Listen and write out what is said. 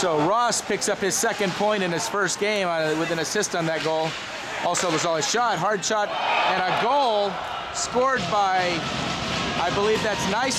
So Ross picks up his second point in his first game uh, with an assist on that goal. Also was all a shot, hard shot, and a goal scored by, I believe that's nice.